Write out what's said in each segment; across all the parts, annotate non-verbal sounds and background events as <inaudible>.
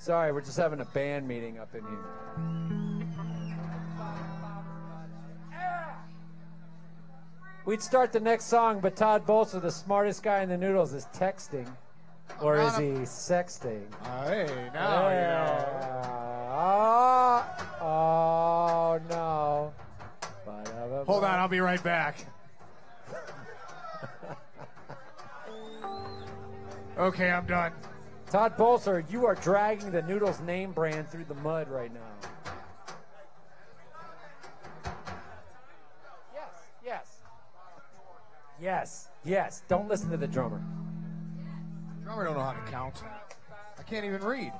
Sorry, we're just having a band meeting up in here. We'd start the next song, but Todd Bolzer, the smartest guy in the noodles, is texting. Or is he sexting? Hey, now you know. Oh, uh, oh no. Hold on, I'll be right back. <laughs> okay, I'm done. Todd Bolzer, you are dragging the Noodles name brand through the mud right now. Yes, yes. Yes, yes. Don't listen to the drummer. Drummer don't know how to count. I can't even read.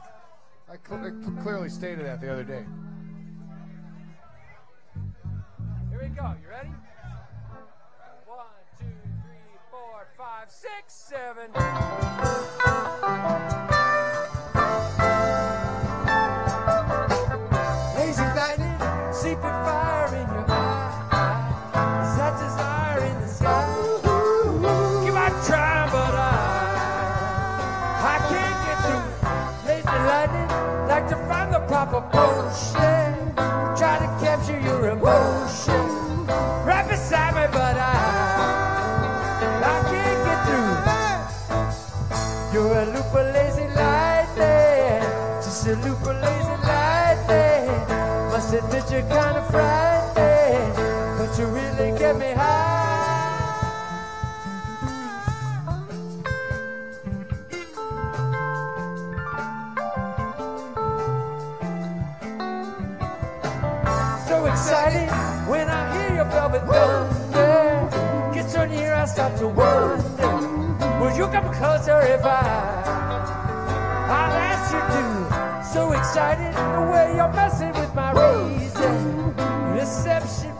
I, cl- I clearly stated that the other day. Here we go. You ready? Five, six, seven. Lazy lightning, sleeping fire in your eye. Is that desire in the sky? Keep on trying, but I, I can't get through. Lazy lightning, like to find the proper potion. Of lazy lightning. Must admit you're kind of frightening, but you really get me high. So excited when I hear your velvet thunder. Get so near, I start to wonder. Will you come closer if I? I'll ask you to. So excited the way you're messing with my reason. Deception,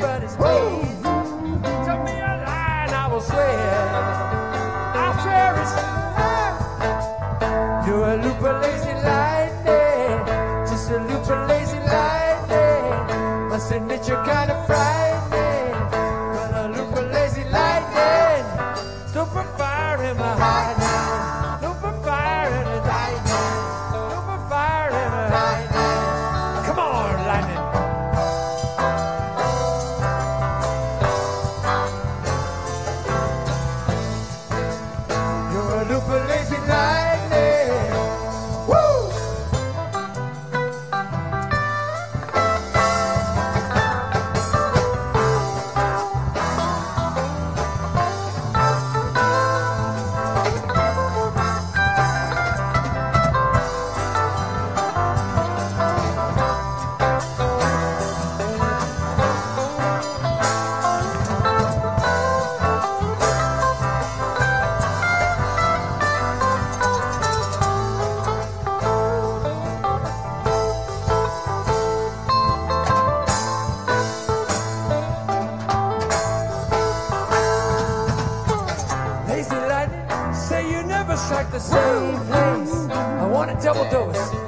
double dose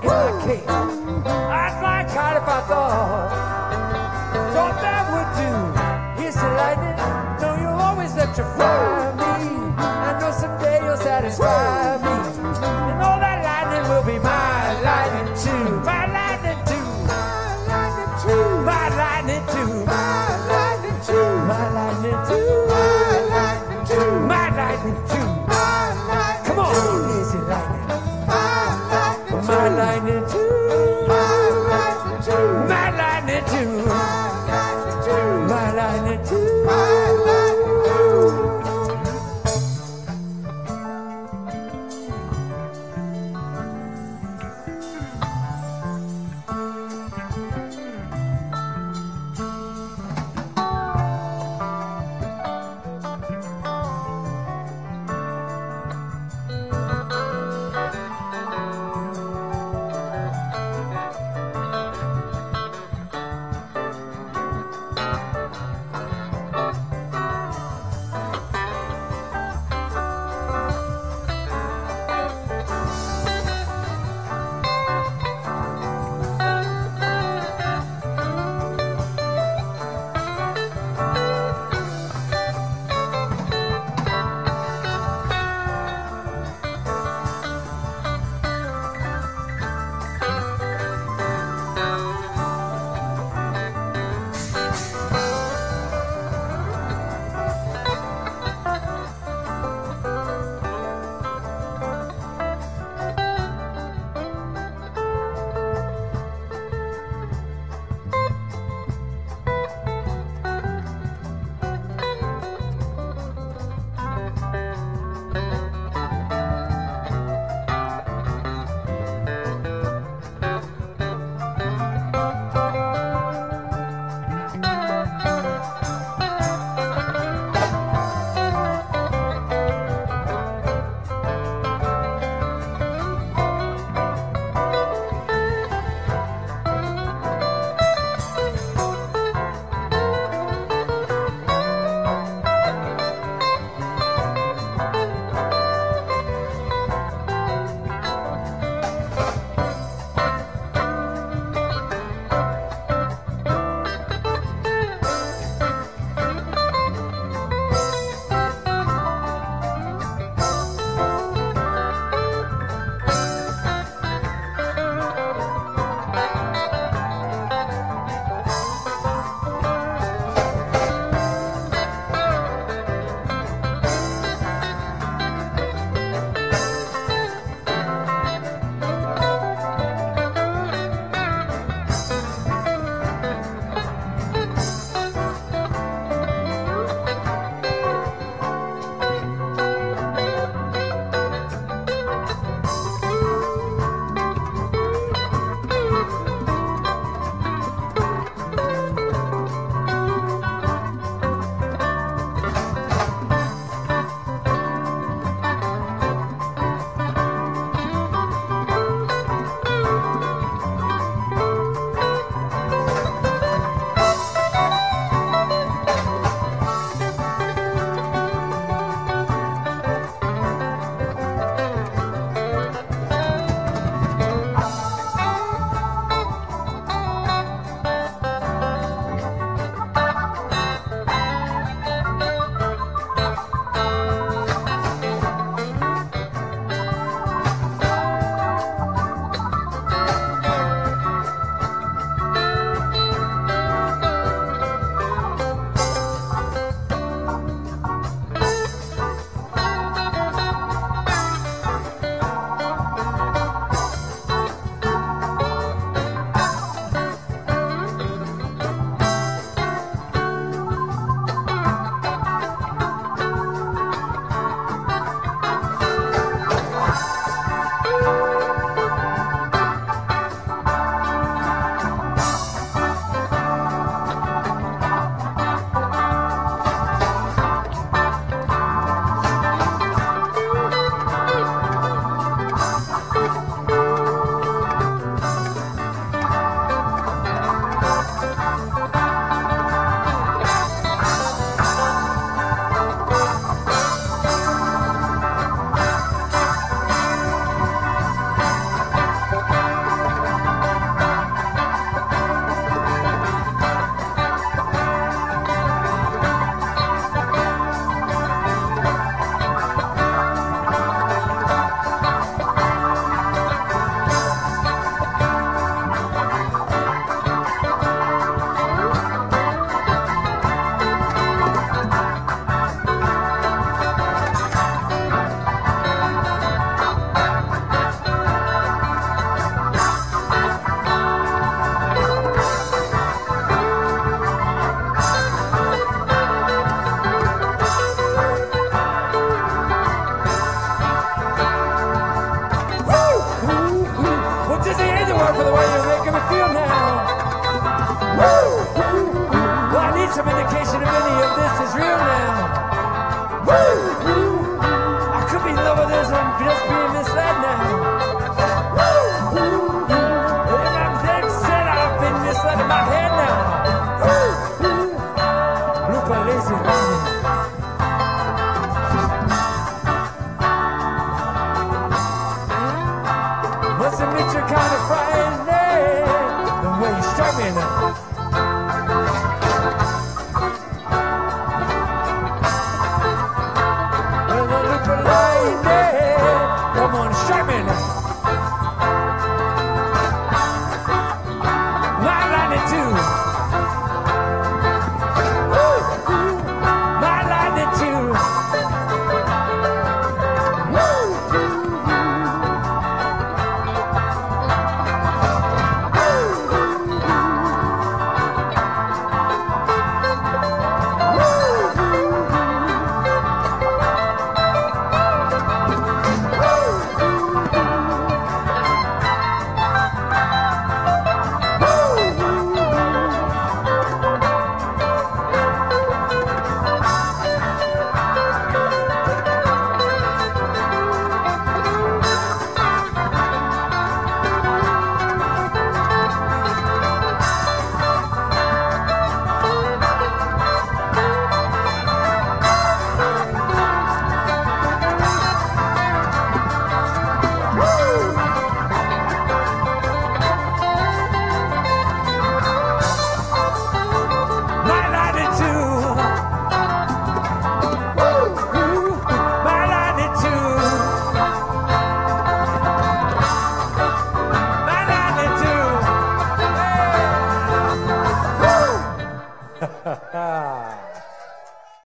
German.